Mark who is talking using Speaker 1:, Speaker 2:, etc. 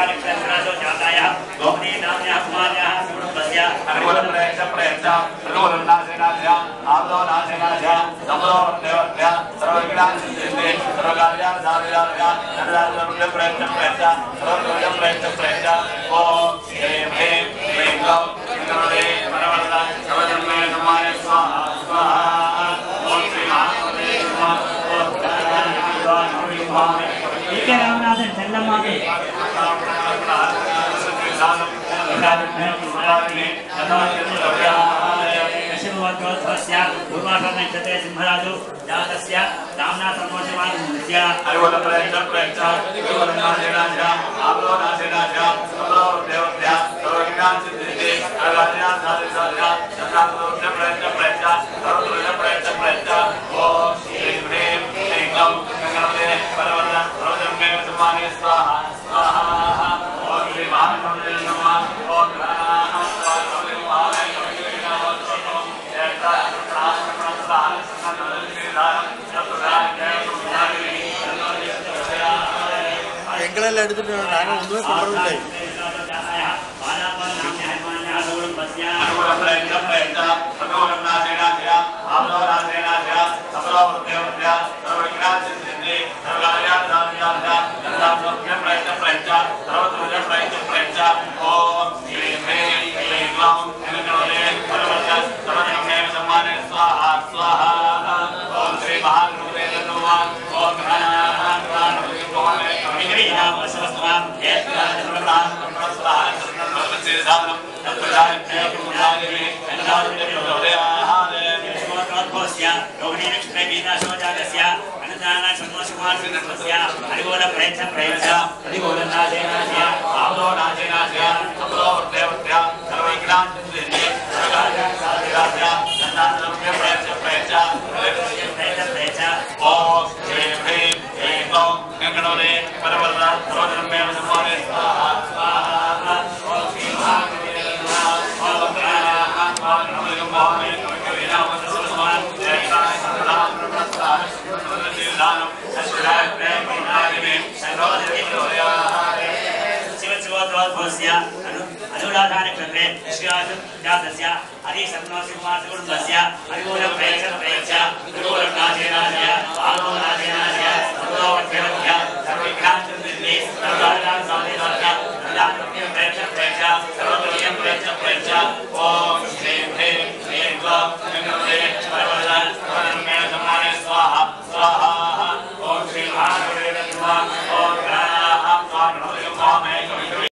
Speaker 1: पारिक्षणादोजाताया गौरी नाम्या कुमार्याः सुमृतस्य अनुगुणं
Speaker 2: प्रयच्छ प्रयच्छ अनुगुणं नासेनाध्या आदो नासेनाध्या नमो देवत्य सर्वविघ्नान् सिद्धिस्ते सर्वकार्यान् साधयामया तदात्मनं प्रयच्छ प्रयच्छ सर्वं प्रयच्छ प्रयच्छ ओम Yes, sir.
Speaker 1: ஆள் எடுத்துட்டு நாங்க ஒண்ணுமே சொல்றது இல்லை
Speaker 2: ప్రయత్నం ప్రయత్నం Gracias.
Speaker 1: జాతస్య అది సర్వశివమాస కుటుంబస్య అనుకూల ప్రయక్ష ప్రయక్ష